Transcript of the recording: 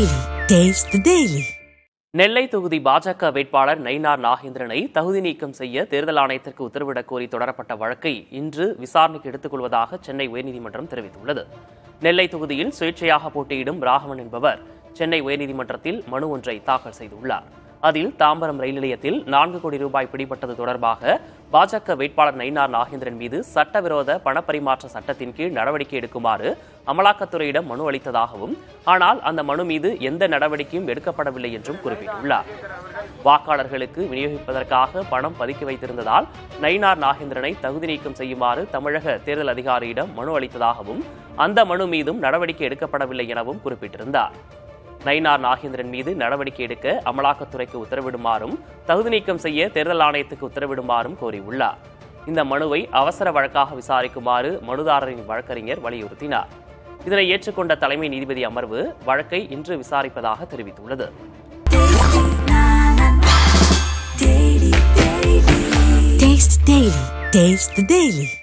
Daily taste daily நெல்லை தொகுதி பாஜக வேட்பாளர் நயினார் நாகேந்திரனை தகுதி நீக்கம் செய்ய தேர்தல் ஆணையத்திற்கு உத்தரவிடக் கோரி தொடரப்பட்ட வழக்கை இன்று விசாரணைக்கு எடுத்துக் கொள்வதாக சென்னை உயர்நீதிமன்றம் தெரிவித்துள்ளது. நெல்லை தொகுதியில் சுயேட்சையாக போட்டியிடும் ராகவன் என்பவர் சென்னை உயர்நீதிமன்றத்தில் மனு ஒன்றை தாக்கல் செய்துள்ளார். அதில் தாம்பரம் ரயில் நிலையத்தில் நான்கு கோடி ரூபாய் பிடிபட்டது தொடர்பாக பாஜக வேட்பாளர் நயினார் நாகேந்திரன் மீது சட்டவிரோத பணப்பரிமாற்ற சட்டத்தின் கீழ் நடவடிக்கை எடுக்குமாறு அமலாக்கத்துறையிடம் மனு அளித்ததாகவும் ஆனால் அந்த மனு மீது எந்த நடவடிக்கையும் எடுக்கப்படவில்லை என்றும் குறிப்பிட்டுள்ளார். வாக்காளர்களுக்கு விநியோகிப்பதற்காக பணம் பதுக்கி வைத்திருந்ததால் நயினார் நாகேந்திரனை தகுதி நீக்கம் செய்யுமாறு தமிழக தேர்தல் அதிகாரியிடம் மனு அளித்ததாகவும் அந்த மனு மீதும் நடவடிக்கை எடுக்கப்படவில்லை எனவும் குறிப்பிட்டிருந்தார். நயினார் நாகேந்திரன் மீது நடவடிக்கை எடுக்க அமலாக்கத்துறைக்கு உத்தரவிடுமாறும் தகுதி நீக்கம் செய்ய தேர்தல் ஆணையத்துக்கு உத்தரவிடுமாறும் கோரியுள்ளார். இந்த மனுவை அவசர வழக்காக விசாரிக்குமாறு மனுதாரரின் வழக்கறிஞர் வலியுறுத்தினார். இதனை ஏற்றுக்கொண்ட தலைமை நீதிபதி அமர்வு வழக்கை இன்று விசாரிப்பதாக தெரிவித்துள்ளது. Taste the Daily.